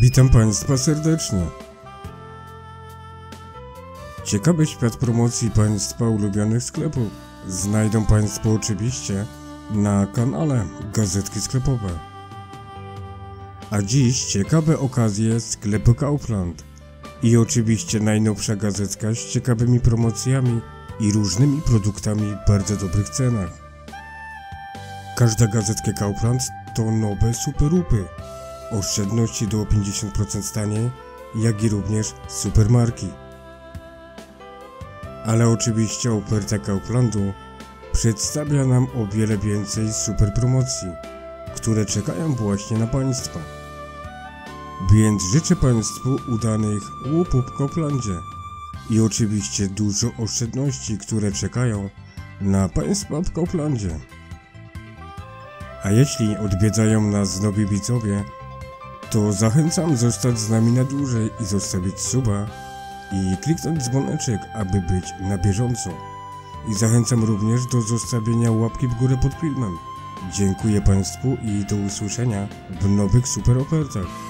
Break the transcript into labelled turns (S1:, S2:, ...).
S1: Witam Państwa serdecznie. Ciekawy świat promocji Państwa ulubionych sklepów znajdą Państwo oczywiście na kanale Gazetki Sklepowe. A dziś ciekawe okazje sklepu Kaufland i oczywiście najnowsza gazetka z ciekawymi promocjami i różnymi produktami w bardzo dobrych cenach. Każda gazetka Kaufland to nowe superupy oszczędności do 50% taniej, jak i również supermarki. Ale oczywiście oferta Kauflandu przedstawia nam o wiele więcej super promocji, które czekają właśnie na Państwa. Więc życzę Państwu udanych łupów w Kauflandzie i oczywiście dużo oszczędności, które czekają na Państwa w Kauflandzie. A jeśli odwiedzają nas nowi widzowie, to zachęcam zostać z nami na dłużej i zostawić suba i kliknąć dzwoneczek, aby być na bieżąco. I zachęcam również do zostawienia łapki w górę pod filmem. Dziękuję Państwu i do usłyszenia w nowych super ofertach.